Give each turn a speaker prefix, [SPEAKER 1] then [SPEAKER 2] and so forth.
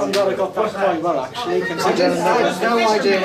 [SPEAKER 1] I've got that point well, actually. I
[SPEAKER 2] had.